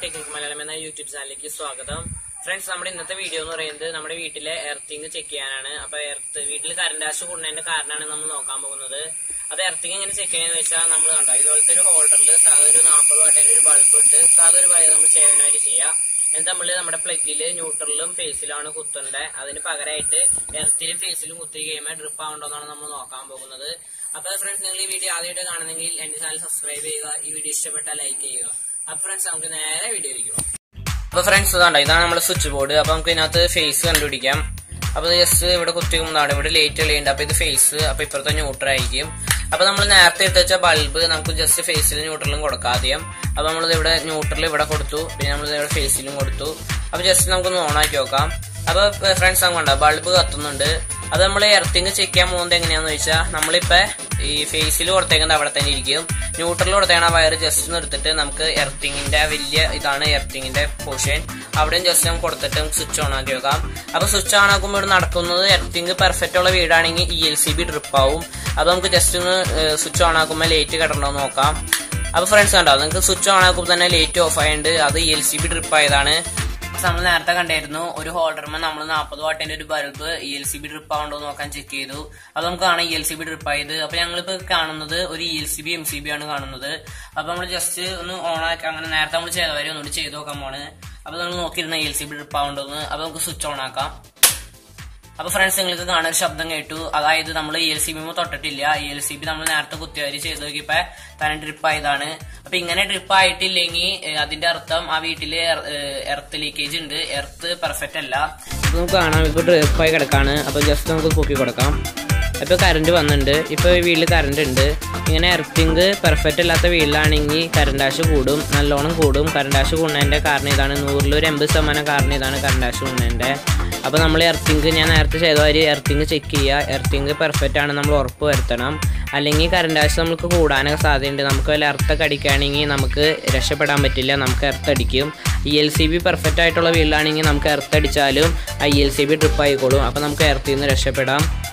ചാനലിലേക്ക് സ്വാഗതം. ഫ്രണ്ട്സ് നമ്മുടെ ഇന്നത്തെ വീഡിയോ എന്ന് പറയുന്നത് നമ്മുടെ വീട്ടിലെ എർത്തിങ് ചെക്ക് ചെയ്യാനാണ്. അപ്പൊ എർത്ത് വീട്ടിൽ കറണ്ട് ആശ് കൂടുന്നതിന്റെ കാരണമാണ് നമ്മൾ നോക്കാൻ പോകുന്നത്. അത് എർത്തിങ് എങ്ങനെ ചെക്ക് ചെയ്യാന്ന് വെച്ചാൽ നമ്മൾ കണ്ടോ ഇതുപോലത്തെ ഒരു ഹോൾഡറിൽ സാധാ ഒരു നാൽപ്പത് വാട്ടിന്റെ ഒരു ബൾബ് ഇട്ട് സാധാ ഒരു വയർ നമ്മൾ സേവനമായിട്ട് ചെയ്യാം. എന്താ നമ്മൾ നമ്മുടെ പ്ലഗിൽ ന്യൂട്രലിലും ഫേസിലാണ് കുത്തേണ്ടത്. അതിന് പകരമായിട്ട് എർത്തിലും ഫേസിലും കുത്തി കഴിയുമ്പോൾ ഡ്രിപ്പ് ആവണ്ടോന്നാണ് നമ്മൾ നോക്കാൻ പോകുന്നത്. അപ്പൊ ഫ്രണ്ട്സ് നിങ്ങൾ ഈ വീഡിയോ ആദ്യമായിട്ട് കാണുന്നെങ്കിൽ എന്റെ ചാനൽ സബ്സ്ക്രൈബ് ചെയ്യുക. ഈ വീഡിയോ ഇഷ്ടപ്പെട്ടാൽ ലൈക്ക് ചെയ്യുക. അപ്പൊ ഫ്രണ്ട്സ് നമുക്ക് നേരെ ഇതാണ്ടോ ഇതാണ് നമ്മുടെ സ്വിച്ച് ബോർഡ് അപ്പൊ നമുക്ക് ഇതിനകത്ത് ഫേസ് കണ്ടുപിടിക്കാം. അപ്പൊ ജസ്റ്റ് ഇവിടെ കുത്തിക്കുന്നതാണ് ഇവിടെ ലേറ്റ് കളിയുണ്ട് അപ്പൊ ഇത് ഫേസ് അപ്പൊ ഇപ്പുറത്തെ ന്യൂട്രൽ ആയിരിക്കും. അപ്പൊ നമ്മൾ നേരത്തെ എടുത്ത് വെച്ച ബൾബ് നമുക്ക് ജസ്റ്റ് ഫേസിലും ന്യൂട്രലും കൊടുക്കാം ആദ്യം. അപ്പൊ നമ്മളിത് ഇവിടെ ന്യൂട്രൽ ഇവിടെ കൊടുത്തു. പിന്നെ നമ്മൾ ഇവിടെ ഫേസിലും കൊടുത്തു. അപ്പൊ ജസ്റ്റ് നമുക്കൊന്ന് ഓൺ ആക്കി നോക്കാം. അപ്പൊ ഫ്രണ്ട്സ് നമുക്ക് ബൾബ് കത്തുന്നുണ്ട്. അത് നമ്മൾ എർത്തിങ് ചെക്ക് ചെയ്യാൻ പോകുന്നത് എങ്ങനെയാന്ന് വെച്ചാൽ നമ്മളിപ്പോൾ ഈ ഫേസിൽ കൊടുത്തേക്കുന്നത് അവിടെ തന്നെ ഇരിക്കും. ന്യൂട്രൽ കൊടുത്തേക്കണ വയർ ജസ്റ്റ് നിർത്തിട്ട് നമുക്ക് എർത്തിങ്ങിന്റെ വലിയ ഇതാണ് എർത്തിങ്ങിന്റെ പോർഷൻ അവിടെയും ജസ്റ്റ് നമുക്ക് കൊടുത്തിട്ട് നമുക്ക് സ്വിച്ച് ഓൺ ആക്കി വെക്കാം. അപ്പൊ സ്വിച്ച് ഓൺ ആക്കുമ്പോൾ ഇവിടെ നടക്കുന്നത് എർത്തിങ് പെർഫെക്റ്റ് ഉള്ള വീടാണെങ്കിൽ E L C B trip ആവും. അത് നമുക്ക് ജസ്റ്റ് ഒന്ന് സ്വിച്ച് ഓൺ ആക്കുമ്പോൾ ലേറ്റ് കിടണ്ടോ നോക്കാം. അപ്പൊ ഫ്രണ്ട്സ് കണ്ടോ നിങ്ങൾക്ക് സ്വിച്ച് ഓൺ ആക്കുമ്പോൾ തന്നെ ലേറ്റ് ഓഫ് ആയിട്ടുണ്ട് അത് E L C B trip ആയതാണ്. നമ്മൾ നേരത്തെ കണ്ടായിരുന്നു ഒരു ഹോൾഡർമേ നമ്മൾ നാൽപ്പത് വാട്ടിന്റെ ഒരു bulb E L C B trip ആവുണ്ടോ നോക്കാൻ ചെക്ക് ചെയ്തു. അത് നമുക്ക് കാണാം E L C B trip ആയത്. അപ്പൊ ഞങ്ങളിപ്പോ കാണുന്നത് ഒരു E L C B M C B ആണ് കാണുന്നത്. അപ്പൊ നമ്മൾ ജസ്റ്റ് ഒന്ന് ഓൺ ആക്കി അങ്ങനെ നേരത്തെ നമ്മൾ ചെയ്ത വരെ ഒന്നുകൂടി ചെയ്ത് നോക്കാൻ പോണ് അപ്പൊ നമ്മൾ നോക്കിയിരുന്ന E L C B trip ആവുണ്ടോന്ന്. അപ്പൊ നമുക്ക് സ്വിച്ച് ഓൺ ആക്കാം. അപ്പൊ ഫ്രണ്ട്സ് നിങ്ങൾക്ക് കാണാൻ ശബ്ദം കേട്ടു. അതായത് നമ്മൾ ഇ എൽ സി ബി തൊട്ടിട്ടില്ല. ഇ എൽ സി ബി നമ്മൾ നേരത്തെ കുത്തിയവര് ചെയ്ത് നോക്കിയപ്പോ തന്നെ ട്രിപ്പ് ആയതാണ്. അപ്പൊ ഇങ്ങനെ ട്രിപ്പ് ആയിട്ടില്ലെങ്കിൽ അതിന്റെ അർത്ഥം ആ വീട്ടിൽ എർത്ത് ലീക്കേജ് ഉണ്ട്. എർത്ത് പെർഫെക്റ്റ് അല്ല. നമുക്ക് കാണാം. ഇപ്പൊ ട്രിപ്പ് ആയി കിടക്കാണ്. അപ്പൊ ജസ്റ്റ് നമുക്ക് കൂക്കി കൊടുക്കാം. ഇപ്പൊ കറണ്ട് വന്നിട്ടുണ്ട് ഇപ്പൊ ഈ വീട്ടിൽ കറണ്ട് ഉണ്ട് ഇങ്ങനെ എർത്തിങ് പെർഫെക്റ്റ് അല്ലാത്ത വീട്ടിലാണെങ്കിൽ കറണ്ട് കൂടും. നല്ലോണം കൂടും. കറണ്ട് ആശ് കൂടുന്നതിന്റെ കാരണം ഇതാണ്. നൂറിൽ ഒരു എൺപത് ശതമാനം കാരണം ഇതാണ് കറണ്ട് ആശ് കൂടുന്നതിന്റെ. അപ്പൊ നമ്മൾ എർത്തിങ് ഞാൻ നേരത്തെ ചെയ്ത ഒരു എർത്തിങ് ചെക്ക് ചെയ്യുക എർത്തിങ് പെർഫെക്റ്റ് ആണ് നമ്മൾ ഉറപ്പ് വരുത്തണം. അല്ലെങ്കിൽ കറണ്ട് ആശ് നമുക്ക് കൂടാനൊക്കെ സാധ്യതയുണ്ട്. നമുക്ക് വല്ല എർത്തൊക്കെ അടിക്കുകയാണെങ്കിൽ നമുക്ക് രക്ഷപ്പെടാൻ പറ്റില്ല. നമുക്ക് എർത്തടിക്കും E L C B perfect ആയിട്ടുള്ള വീട്ടിലാണെങ്കിൽ നമുക്ക് എർത്തടിച്ചാലും E L C B trip ആയിക്കോളും. അപ്പോൾ നമുക്ക് എർത്തിൽ നിന്ന് രക്ഷപ്പെടാം.